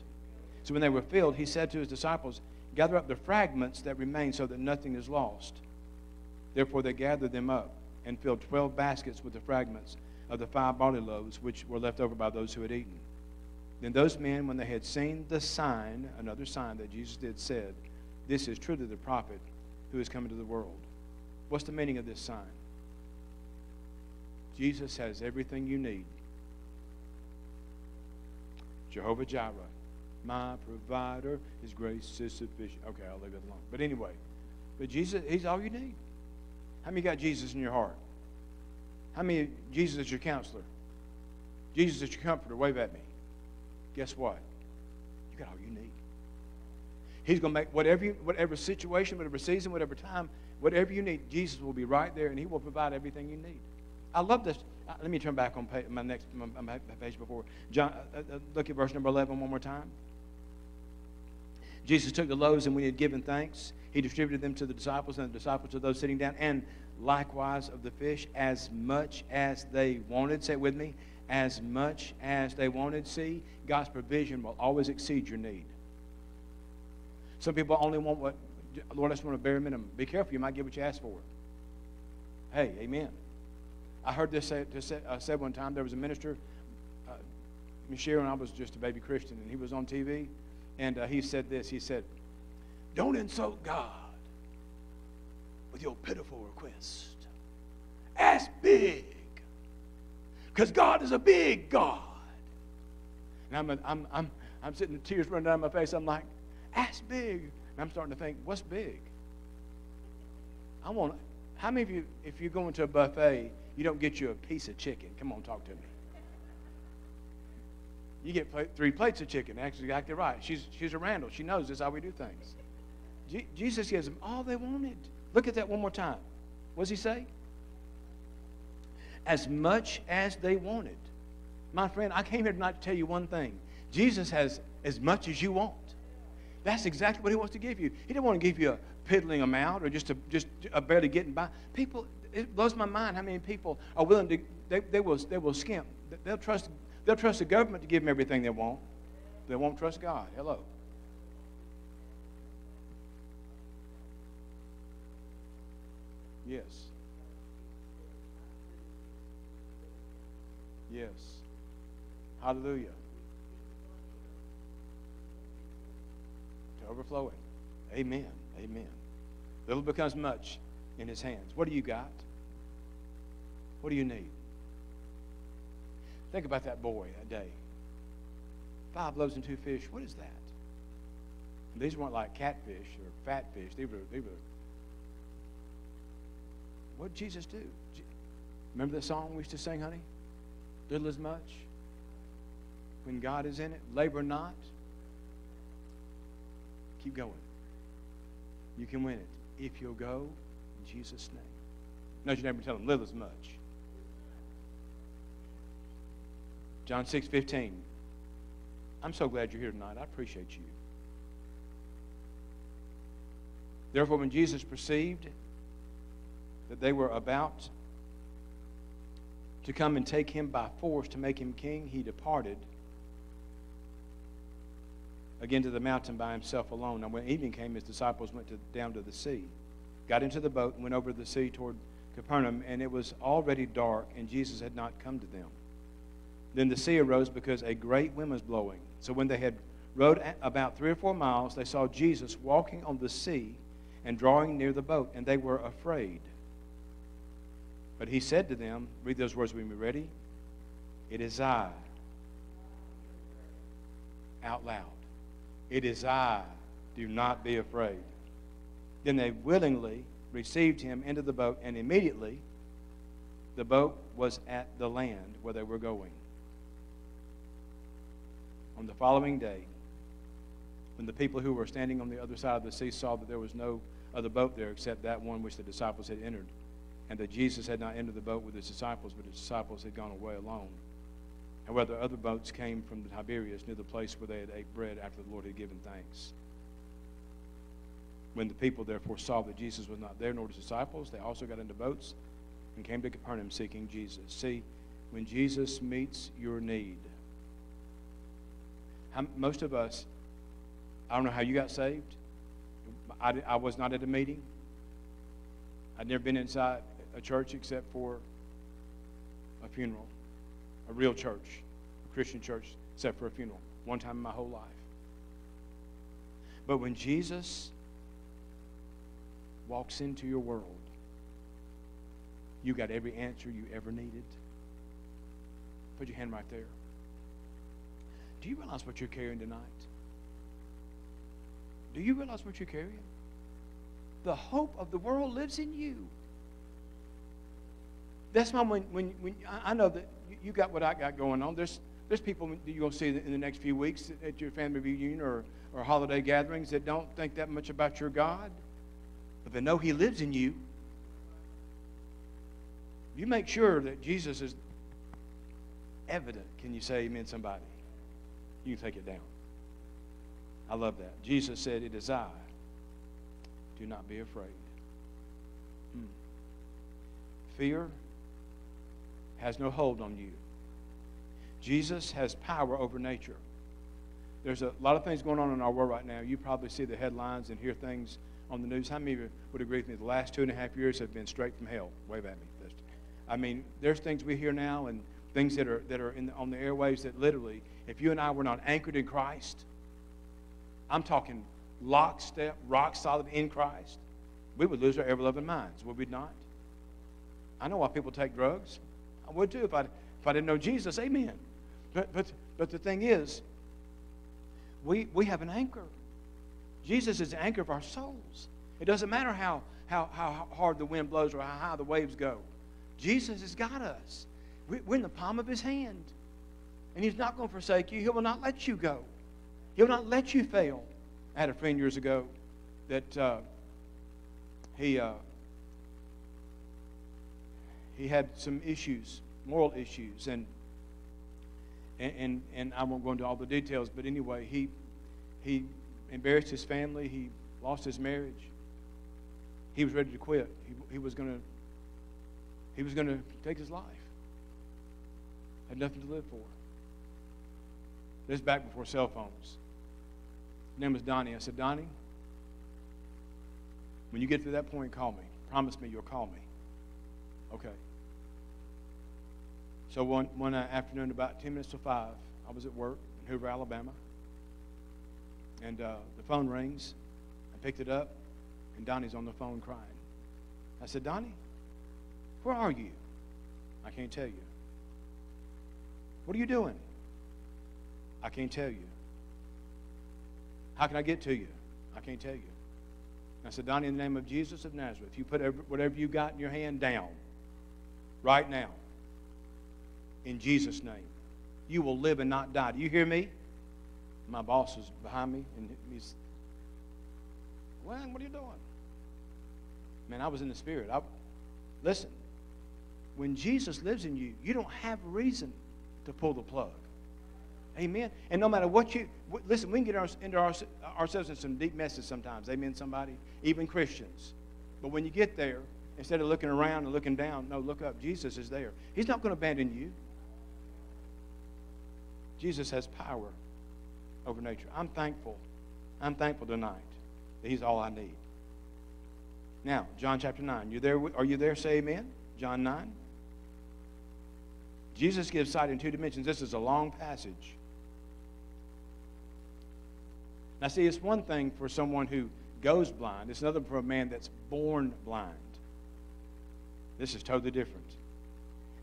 So when they were filled, he said to his disciples, Gather up the fragments that remain so that nothing is lost. Therefore they gathered them up and filled 12 baskets with the fragments of the five barley loaves which were left over by those who had eaten. Then those men, when they had seen the sign, another sign that Jesus did, said, This is truly the prophet who is coming to the world. What's the meaning of this sign? Jesus has everything you need. Jehovah Jireh, my provider, his grace is sufficient. Okay, I'll leave it alone. But anyway, but Jesus, he's all you need. How many got Jesus in your heart? How many Jesus is your counselor? Jesus is your comforter. Wave at me. Guess what? You got all you need. He's going to make whatever, you, whatever situation, whatever season, whatever time, whatever you need, Jesus will be right there and he will provide everything you need. I love this. Uh, let me turn back on page, my next my, my page before. John, uh, uh, look at verse number 11 one more time. Jesus took the loaves and when he had given thanks, he distributed them to the disciples and the disciples to those sitting down, and likewise of the fish as much as they wanted. Say it with me, as much as they wanted. See, God's provision will always exceed your need. Some people only want what, Lord, I just want a bare minimum. Be careful, you might get what you ask for. Hey, amen. I heard this said, uh, said one time. There was a minister, uh, Michelle, and I was just a baby Christian, and he was on TV, and uh, he said this. He said, Don't insult God with your pitiful request. Ask big, because God is a big God. And I'm, I'm, I'm, I'm sitting, the tears running down my face. I'm like, Ask big. And I'm starting to think, What's big? I want. How many of you, if you go into a buffet you don't get you a piece of chicken. Come on, talk to me. You get three plates of chicken. Actually, exactly right. She's, she's a Randall. She knows this is how we do things. Je- Jesus gives them all they wanted. Look at that one more time. What does he say? As much as they wanted. My friend, I came here tonight to tell you one thing. Jesus has as much as you want. That's exactly what he wants to give you. He didn't want to give you a piddling amount or just a, just a barely getting by. People, it blows my mind how many people are willing to, they, they, will, they will skimp. They'll trust, they'll trust the government to give them everything they want. They won't trust God. Hello. Yes. Yes. Hallelujah. To overflowing. Amen. Amen. Little becomes much in his hands. What do you got? What do you need? Think about that boy that day. Five loaves and two fish. What is that? These weren't like catfish or fat fish. They were, they were. What did Jesus do? Remember the song we used to sing, honey? Little as much. When God is in it, labor not. Keep going. You can win it if you'll go in Jesus' name. No, you never tell them, little as much. John 6 15. I'm so glad you're here tonight. I appreciate you. Therefore, when Jesus perceived that they were about to come and take him by force to make him king, he departed again to the mountain by himself alone. Now, when evening came, his disciples went to, down to the sea got into the boat and went over the sea toward Capernaum, and it was already dark, and Jesus had not come to them. Then the sea arose because a great wind was blowing. So when they had rowed about three or four miles, they saw Jesus walking on the sea and drawing near the boat, and they were afraid. But he said to them, Read those words with me, ready? It is I. Out loud. It is I. Do not be afraid. Then they willingly received him into the boat, and immediately the boat was at the land where they were going. On the following day, when the people who were standing on the other side of the sea saw that there was no other boat there except that one which the disciples had entered, and that Jesus had not entered the boat with his disciples, but his disciples had gone away alone. However, other boats came from the Tiberias near the place where they had ate bread after the Lord had given thanks. When the people therefore saw that Jesus was not there, nor his disciples, they also got into boats and came to Capernaum seeking Jesus. See, when Jesus meets your need, how, most of us, I don't know how you got saved. I, I was not at a meeting. I'd never been inside a church except for a funeral, a real church, a Christian church, except for a funeral, one time in my whole life. But when Jesus walks into your world, you got every answer you ever needed. Put your hand right there. Do you realize what you're carrying tonight? Do you realize what you're carrying? The hope of the world lives in you. That's why when, when, when I know that you got what I got going on. There's, there's people you're going to see in the next few weeks at your family reunion or, or holiday gatherings that don't think that much about your God but they know He lives in you. You make sure that Jesus is evident. Can you say amen, somebody? You can take it down. I love that. Jesus said, It is I. Do not be afraid. Hmm. Fear has no hold on you Jesus has power over nature. There's a lot of things going on in our world right now. You probably see the headlines and hear things on the news. How many of you would agree with me? The last two and a half years have been straight from hell. Wave at me. I mean, there's things we hear now and things that are, that are in the, on the airwaves that literally, if you and I were not anchored in Christ, I'm talking lockstep, rock solid in Christ, we would lose our ever loving minds, would we not? I know why people take drugs. I would too if I, if I didn't know Jesus. Amen. But, but, but the thing is, we, we have an anchor. Jesus is the anchor of our souls. It doesn't matter how, how, how hard the wind blows or how high the waves go. Jesus has got us. We're in the palm of his hand. And he's not going to forsake you. He will not let you go. He will not let you fail. I had a friend years ago that uh, he, uh, he had some issues, moral issues. And, and, and I won't go into all the details, but anyway, he, he embarrassed his family. He lost his marriage. He was ready to quit. He, he was to he was going to take his life. Had nothing to live for. This back before cell phones. Name was Donnie. I said, Donnie, when you get to that point, call me. Promise me you'll call me. Okay. So one, one afternoon, about 10 minutes to 5, I was at work in Hoover, Alabama. And uh, the phone rings. I picked it up, and Donnie's on the phone crying. I said, Donnie, where are you? I can't tell you. What are you doing? I can't tell you. How can I get to you? I can't tell you. I said, Donnie, in the name of Jesus of Nazareth, you put whatever you got in your hand down right now. In Jesus' name. You will live and not die. Do you hear me? My boss is behind me, and he's, well, what are you doing? Man, I was in the spirit. I, listen, when Jesus lives in you, you don't have reason to pull the plug. Amen. And no matter what you listen, we can get our, into our, ourselves in some deep messes sometimes. Amen. Somebody, even Christians. But when you get there, instead of looking around and looking down, no, look up. Jesus is there. He's not going to abandon you. Jesus has power over nature. I'm thankful. I'm thankful tonight that He's all I need. Now, John chapter 9. You there? Are you there? Say amen. John 9. Jesus gives sight in two dimensions. This is a long passage. Now, see, it's one thing for someone who goes blind, it's another for a man that's born blind. This is totally different.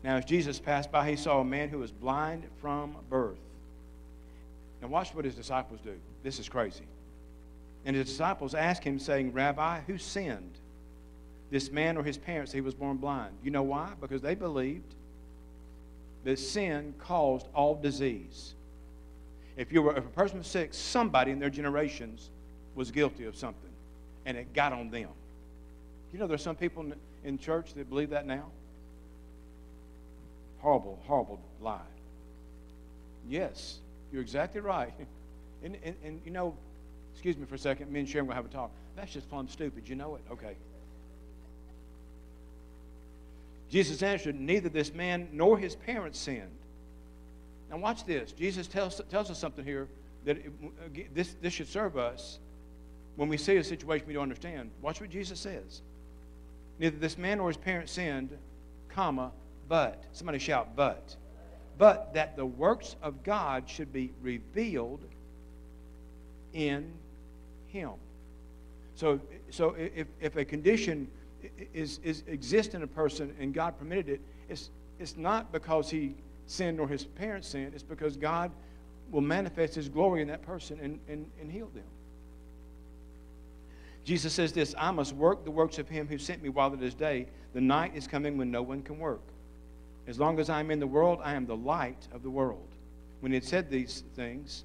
Now, as Jesus passed by, he saw a man who was blind from birth. Now, watch what his disciples do. This is crazy. And his disciples asked him, saying, Rabbi, who sinned? This man or his parents, he was born blind. You know why? Because they believed that sin caused all disease. If, you were, if a person was sick, somebody in their generations was guilty of something, and it got on them. You know, there's some people in, church that believe that now. Horrible, horrible lie. Yes, you're exactly right. And, and, and, you know, excuse me for a second, me and Sharon will have a talk. That's just plumb stupid. You know it? Okay. Jesus answered, Neither this man nor his parents sinned. Now, watch this. Jesus tells, tells us something here that it, this, this should serve us when we see a situation we don't understand. Watch what Jesus says. Neither this man nor his parents sinned, comma, but. Somebody shout, but. But that the works of God should be revealed in him. So, so if, if a condition is, is exists in a person and God permitted it, it's, it's not because he sinned or his parents sinned, it's because God will manifest his glory in that person and, and, and heal them. Jesus says this I must work the works of him who sent me while it is day. The night is coming when no one can work. As long as I am in the world, I am the light of the world. When he had said these things,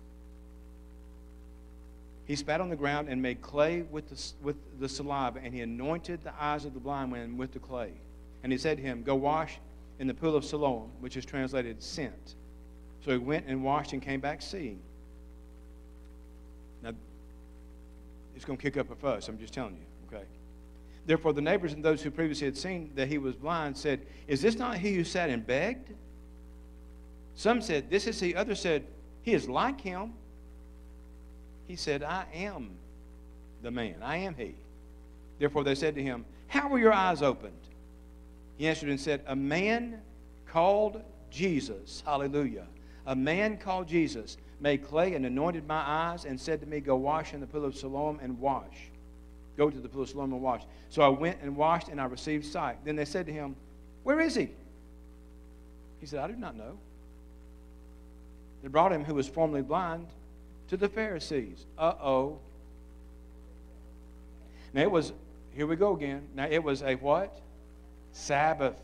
he spat on the ground and made clay with the, with the saliva, and he anointed the eyes of the blind man with the clay. And he said to him, Go wash in the pool of Siloam, which is translated sent. So he went and washed and came back seeing. Now, it's going to kick up a fuss, I'm just telling you, okay? Therefore, the neighbors and those who previously had seen that he was blind said, Is this not he who sat and begged? Some said, This is he. Others said, He is like him. He said, I am the man. I am he. Therefore they said to him, How were your eyes opened? He answered and said, A man called Jesus, hallelujah, a man called Jesus made clay and anointed my eyes and said to me, Go wash in the pool of Siloam and wash. Go to the pool of Siloam and wash. So I went and washed and I received sight. Then they said to him, Where is he? He said, I do not know. They brought him, who was formerly blind, to the Pharisees. Uh oh. Now it was, here we go again. Now it was a what? Sabbath.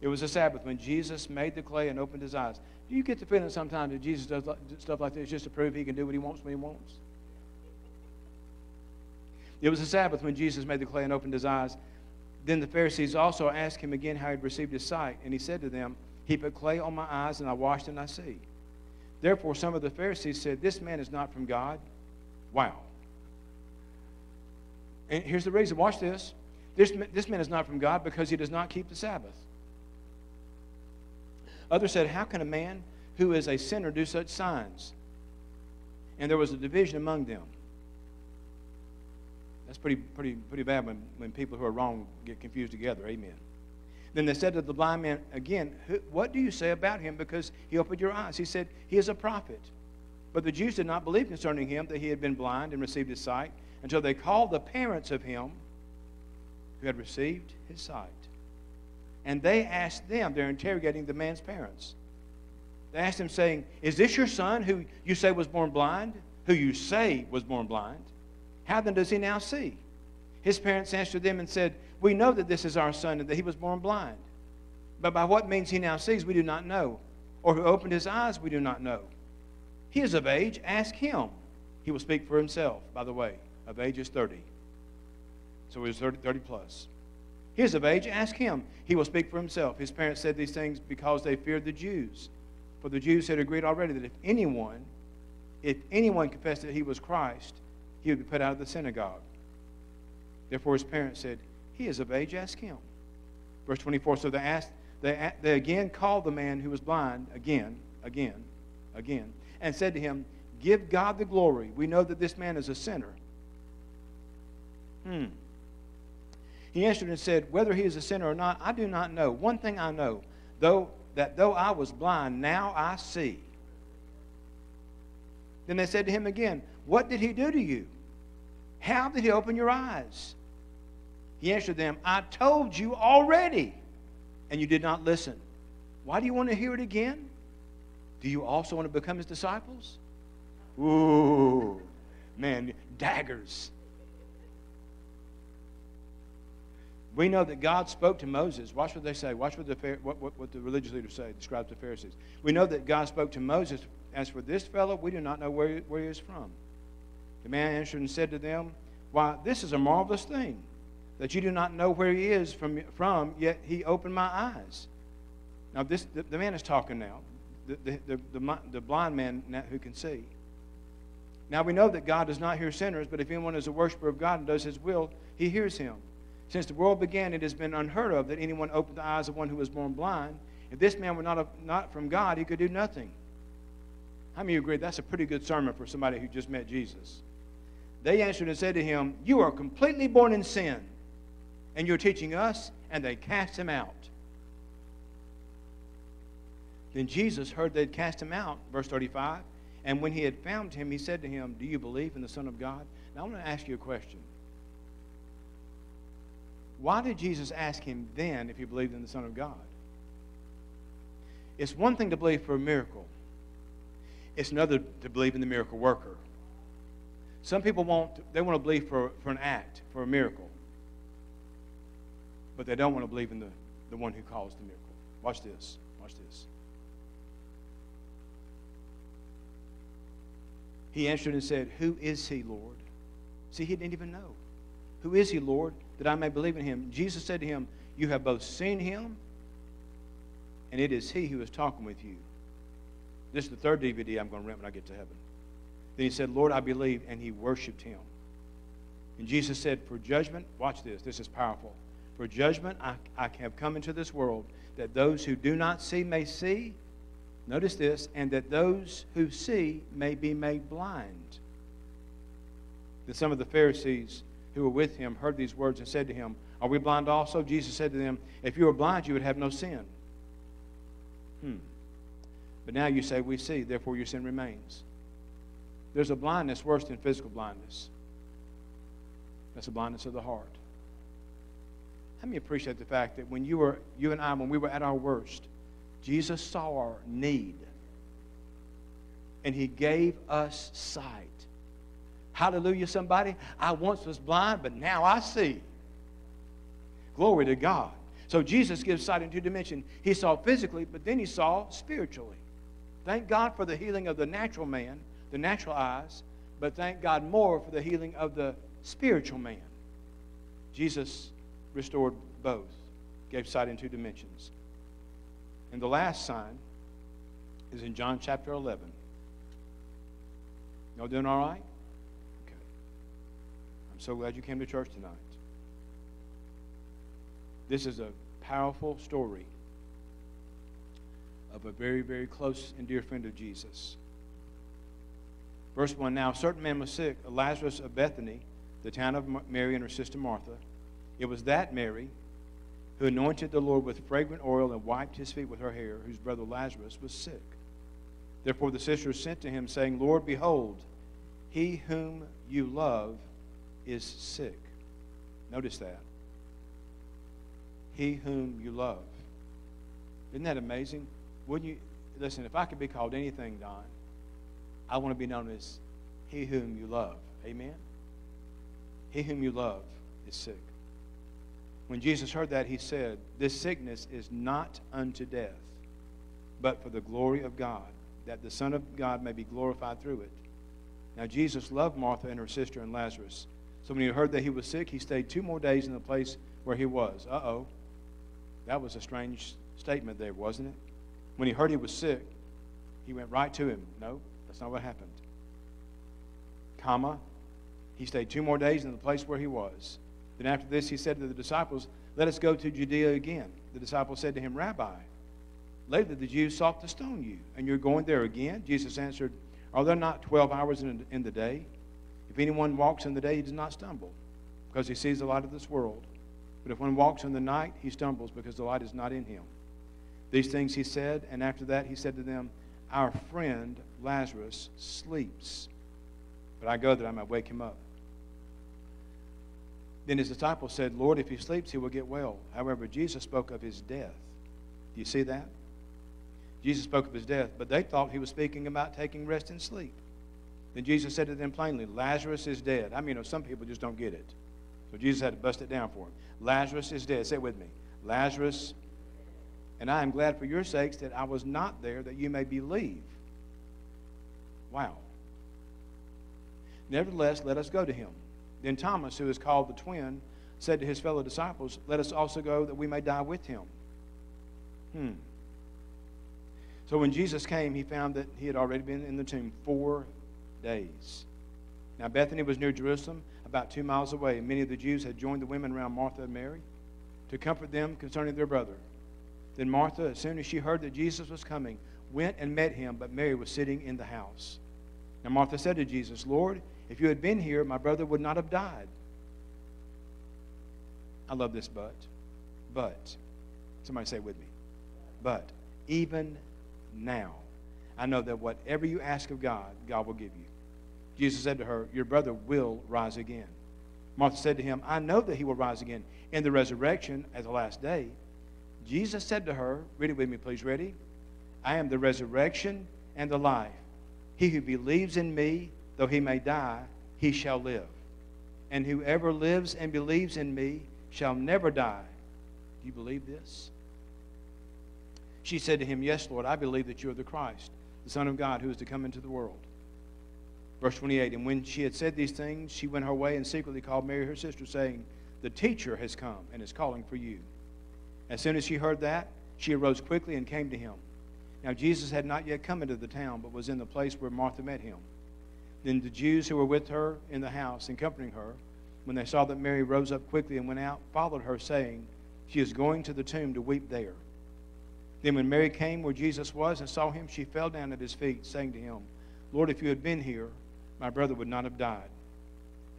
It was a Sabbath when Jesus made the clay and opened his eyes. Do you get the feeling sometimes that Jesus does stuff like this just to prove he can do what he wants when he wants? It was a Sabbath when Jesus made the clay and opened his eyes. Then the Pharisees also asked him again how he had received his sight. And he said to them, He put clay on my eyes, and I washed, and I see. Therefore, some of the Pharisees said, This man is not from God. Wow. And here's the reason. Watch this. This, this man is not from God because he does not keep the Sabbath. Others said, How can a man who is a sinner do such signs? And there was a division among them. That's pretty, pretty, pretty bad when, when people who are wrong get confused together. Amen. Then they said to the blind man again, What do you say about him? Because he opened your eyes. He said, He is a prophet. But the Jews did not believe concerning him that he had been blind and received his sight until they called the parents of him who had received his sight. And they asked them, they're interrogating the man's parents. They asked him, saying, Is this your son who you say was born blind? Who you say was born blind? How then does he now see? His parents answered them and said, We know that this is our son and that he was born blind. But by what means he now sees, we do not know. Or who opened his eyes, we do not know. He is of age, ask him. He will speak for himself, by the way. Of age is 30. So he was 30, 30 plus. He is of age, ask him. He will speak for himself. His parents said these things because they feared the Jews. For the Jews had agreed already that if anyone, if anyone confessed that he was Christ, he would be put out of the synagogue. Therefore his parents said, He is of age, ask him. Verse 24, so they asked, they, they again called the man who was blind, again, again, again, and said to him, Give God the glory. We know that this man is a sinner. Hmm. He answered and said, Whether he is a sinner or not, I do not know. One thing I know, though that though I was blind, now I see. Then they said to him again, What did he do to you? How did he open your eyes? He answered them, I told you already, and you did not listen. Why do you want to hear it again? Do you also want to become his disciples? Ooh, man, daggers. We know that God spoke to Moses. Watch what they say. Watch what the, what, what, what the religious leaders say, the Pharisees. We know that God spoke to Moses. As for this fellow, we do not know where, where he is from. The man answered and said to them, Why, this is a marvelous thing, that you do not know where he is from, from yet he opened my eyes. Now, this, the, the man is talking now, the, the, the, the, the blind man who can see. Now, we know that God does not hear sinners, but if anyone is a worshiper of God and does his will, he hears him. Since the world began, it has been unheard of that anyone opened the eyes of one who was born blind. If this man were not, a, not from God, he could do nothing. How many of you agree that's a pretty good sermon for somebody who just met Jesus? They answered and said to him, You are completely born in sin, and you're teaching us, and they cast him out. Then Jesus heard they'd cast him out, verse 35. And when he had found him, he said to him, Do you believe in the Son of God? Now I want to ask you a question. Why did Jesus ask him then if he believed in the Son of God? It's one thing to believe for a miracle, it's another to believe in the miracle worker. Some people want, they want to believe for, for an act, for a miracle, but they don't want to believe in the, the one who caused the miracle. Watch this. Watch this. He answered and said, Who is he, Lord? See, he didn't even know. Who is he, Lord? That I may believe in him. Jesus said to him, You have both seen him, and it is he who is talking with you. This is the third DVD I'm going to rent when I get to heaven. Then he said, Lord, I believe, and he worshiped him. And Jesus said, For judgment, watch this, this is powerful. For judgment I, I have come into this world, that those who do not see may see. Notice this, and that those who see may be made blind. Then some of the Pharisees who were with him heard these words and said to him, Are we blind also? Jesus said to them, If you were blind, you would have no sin. Hmm. But now you say, We see, therefore your sin remains. There's a blindness worse than physical blindness. That's the blindness of the heart. Let me appreciate the fact that when you were, you and I, when we were at our worst, Jesus saw our need and he gave us sight. Hallelujah, somebody. I once was blind, but now I see. Glory to God. So Jesus gives sight in two dimensions. He saw physically, but then he saw spiritually. Thank God for the healing of the natural man, the natural eyes, but thank God more for the healing of the spiritual man. Jesus restored both, gave sight in two dimensions. And the last sign is in John chapter 11. Y'all doing all right? I'm so glad you came to church tonight. This is a powerful story of a very, very close and dear friend of Jesus. Verse 1 Now, a certain man was sick, Lazarus of Bethany, the town of Mary and her sister Martha. It was that Mary who anointed the Lord with fragrant oil and wiped his feet with her hair, whose brother Lazarus was sick. Therefore the sisters sent to him, saying, Lord, behold, he whom you love is sick. Notice that. He whom you love. Isn't that amazing? Wouldn't you? Listen, if I could be called anything, Don, I want to be known as He whom you love. Amen? He whom you love is sick. When Jesus heard that, he said, This sickness is not unto death, but for the glory of God, that the Son of God may be glorified through it. Now, Jesus loved Martha and her sister and Lazarus. So when he heard that he was sick, he stayed two more days in the place where he was. Uh oh. That was a strange statement there, wasn't it? When he heard he was sick, he went right to him. No, that's not what happened. Comma. He stayed two more days in the place where he was. Then after this, he said to the disciples, Let us go to Judea again. The disciples said to him, Rabbi, later the Jews sought to stone you, and you're going there again? Jesus answered, Are there not 12 hours in, in the day? If anyone walks in the day, he does not stumble, because he sees the light of this world. But if one walks in the night, he stumbles, because the light is not in him. These things he said, and after that he said to them, Our friend Lazarus sleeps, but I go that I might wake him up. Then his disciples said, Lord, if he sleeps, he will get well. However, Jesus spoke of his death. Do you see that? Jesus spoke of his death, but they thought he was speaking about taking rest and sleep. Then Jesus said to them plainly, Lazarus is dead. I mean, some people just don't get it. So Jesus had to bust it down for them. Lazarus is dead. Say it with me. Lazarus, and I am glad for your sakes that I was not there, that you may believe. Wow. Nevertheless, let us go to him. Then Thomas, who is called the twin, said to his fellow disciples, Let us also go that we may die with him. Hmm. So when Jesus came, he found that he had already been in the tomb four days. Now, Bethany was near Jerusalem, about two miles away, many of the Jews had joined the women around Martha and Mary to comfort them concerning their brother. Then Martha, as soon as she heard that Jesus was coming, went and met him, but Mary was sitting in the house. Now, Martha said to Jesus, Lord, if you had been here, my brother would not have died. I love this but. But. Somebody say with me. But even now, I know that whatever you ask of God, God will give you. Jesus said to her, Your brother will rise again. Martha said to him, I know that he will rise again in the resurrection at the last day. Jesus said to her, Read it with me, please. Ready? I am the resurrection and the life. He who believes in me, though he may die, he shall live. And whoever lives and believes in me shall never die. Do you believe this? She said to him, Yes, Lord, I believe that you are the Christ the Son of God who is to come into the world. Verse 28 And when she had said these things, she went her way and secretly called Mary, her sister, saying, The teacher has come and is calling for you. As soon as she heard that, she arose quickly and came to him. Now, Jesus had not yet come into the town, but was in the place where Martha met him. Then the Jews who were with her in the house, accompanying her, when they saw that Mary rose up quickly and went out, followed her, saying, She is going to the tomb to weep there. Then when Mary came where Jesus was and saw him, she fell down at his feet, saying to him, Lord, if you had been here, my brother would not have died.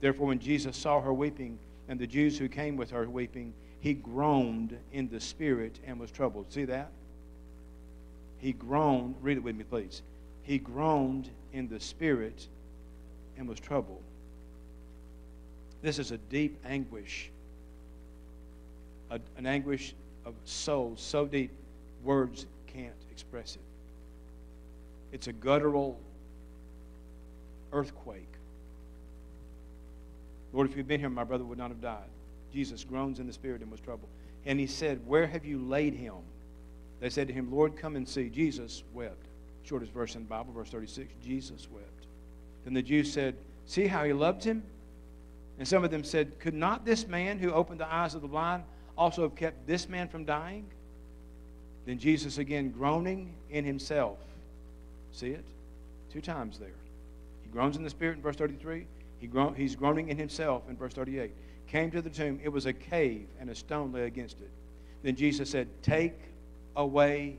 Therefore, when Jesus saw her weeping, and the Jews who came with her weeping, he groaned in the spirit and was troubled. See that? He groaned. Read it with me, please. He groaned in the spirit and was troubled. This is a deep anguish, a, an anguish of soul so deep words can't express it. It's a guttural earthquake. Lord, if you'd been here, my brother would not have died. Jesus groans in the spirit and was troubled. And he said, Where have you laid him? They said to him, Lord, come and see. Jesus wept. Shortest verse in the Bible, verse 36. Jesus wept. Then the Jews said, See how he loved him? And some of them said, Could not this man who opened the eyes of the blind also have kept this man from dying? Then Jesus again groaning in himself. See it? Two times there. He groans in the spirit in verse 33. He groan, he's groaning in himself in verse 38. Came to the tomb. It was a cave, and a stone lay against it. Then Jesus said, Take away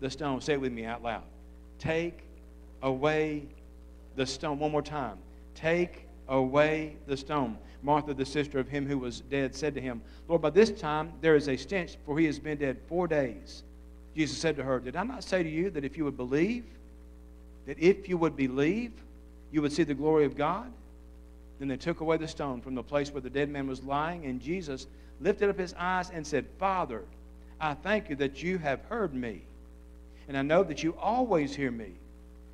the stone. Say it with me out loud. Take away the stone. One more time. Take away the stone. Martha, the sister of him who was dead, said to him, Lord, by this time there is a stench, for he has been dead four days. Jesus said to her, Did I not say to you that if you would believe, that if you would believe, you would see the glory of God? Then they took away the stone from the place where the dead man was lying, and Jesus lifted up his eyes and said, Father, I thank you that you have heard me. And I know that you always hear me.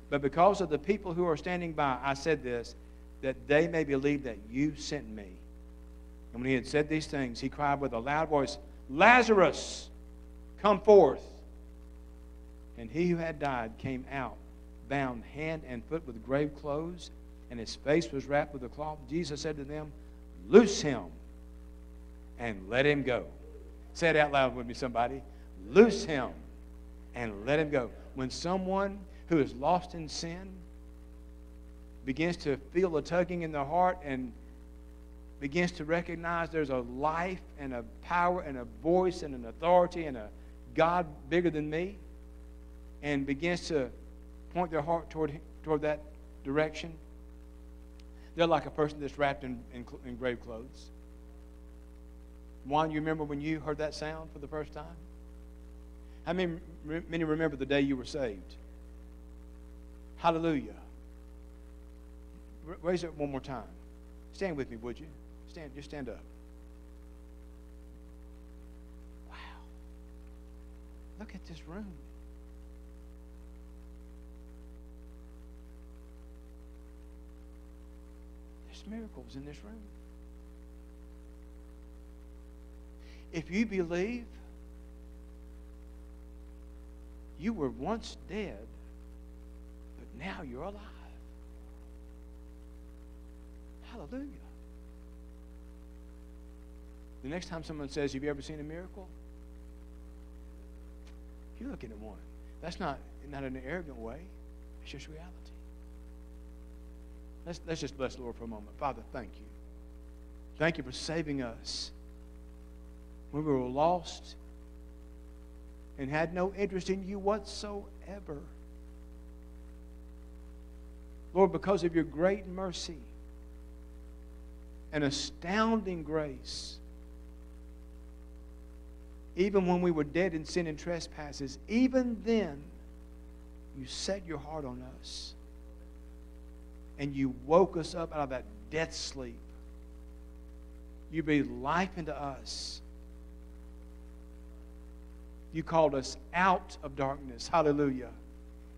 But because of the people who are standing by, I said this, that they may believe that you sent me. And when he had said these things, he cried with a loud voice, Lazarus, come forth. And he who had died came out, bound hand and foot with grave clothes and his face was wrapped with a cloth, Jesus said to them, Loose him and let him go. Say it out loud with me, somebody. Loose him and let him go. When someone who is lost in sin begins to feel a tugging in their heart and begins to recognize there's a life and a power and a voice and an authority and a God bigger than me, and begins to point their heart toward, toward that direction, they're like a person that's wrapped in, in, in grave clothes. Juan, you remember when you heard that sound for the first time? How many, many remember the day you were saved? Hallelujah. Raise it one more time. Stand with me, would you? Stand, just stand up. Wow. Look at this room. Miracles in this room. If you believe you were once dead, but now you're alive. Hallelujah. The next time someone says, Have you ever seen a miracle? You're looking at one. That's not, not in an arrogant way, it's just reality. Let's, let's just bless the Lord for a moment. Father, thank you. Thank you for saving us when we were lost and had no interest in you whatsoever. Lord, because of your great mercy and astounding grace, even when we were dead in sin and trespasses, even then, you set your heart on us and you woke us up out of that death sleep. You breathed life into us. You called us out of darkness, hallelujah,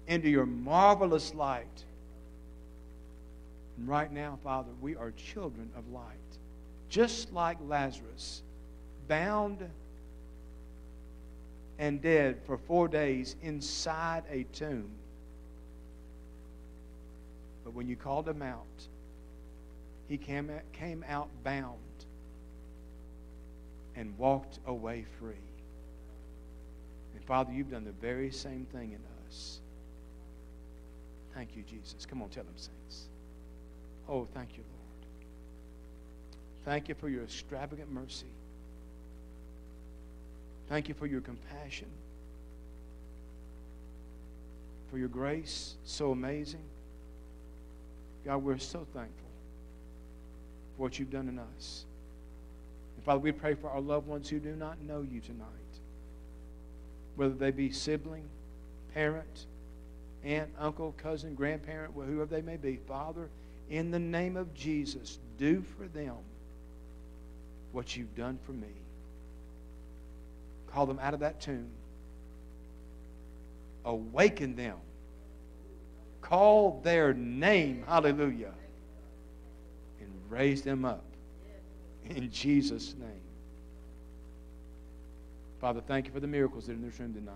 into your marvelous light. And right now, Father, we are children of light. Just like Lazarus, bound and dead for four days inside a tomb. But when you called him out, he came, came out bound and walked away free. And Father, you've done the very same thing in us. Thank you, Jesus. Come on, tell them, saints. Oh, thank you, Lord. Thank you for your extravagant mercy. Thank you for your compassion. for your grace. So amazing. God, we're so thankful for what you've done in us. And Father, we pray for our loved ones who do not know you tonight, whether they be sibling, parent, aunt, uncle, cousin, grandparent, whoever they may be. Father, in the name of Jesus, do for them what you've done for me. Call them out of that tomb. Awaken them. Call their name. Hallelujah. And raise them up. In Jesus' name. Father, thank you for the miracles that are in this room tonight.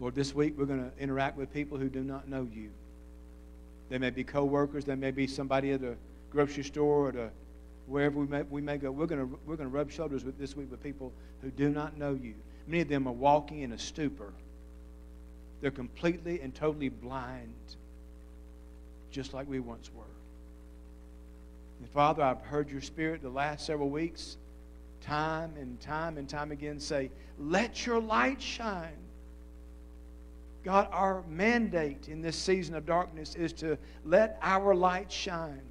Lord, this week we're going to interact with people who do not know you. They may be co-workers. They may be somebody at a grocery store or wherever we may, we may go. We're going to, we're going to rub shoulders with this week with people who do not know you. Many of them are walking in a stupor. They're completely and totally blind, just like we once were. And Father, I've heard your spirit the last several weeks, time and time and time again, say, Let your light shine. God, our mandate in this season of darkness is to let our light shine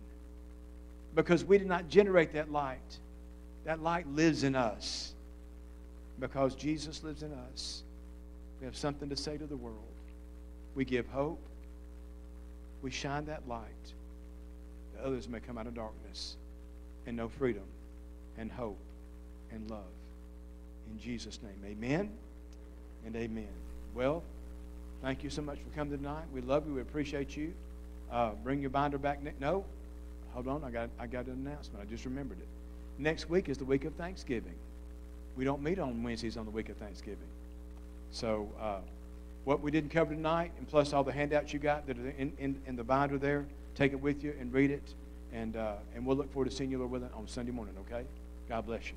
because we did not generate that light. That light lives in us because Jesus lives in us. Have something to say to the world. We give hope. We shine that light that others may come out of darkness and know freedom and hope and love. In Jesus' name, amen and amen. Well, Thank you so much for coming tonight. We love you. We appreciate you. Uh, bring your binder back. Ne- no, hold on. I got I got an announcement. I just remembered it. Next week is the week of Thanksgiving. We don't meet on Wednesdays on the week of Thanksgiving. So uh, what we didn't cover tonight, and plus all the handouts you got that are in, in, in the binder there, take it with you and read it. And, uh, and we'll look forward to seeing you, Lord willing, on Sunday morning, okay? God bless you.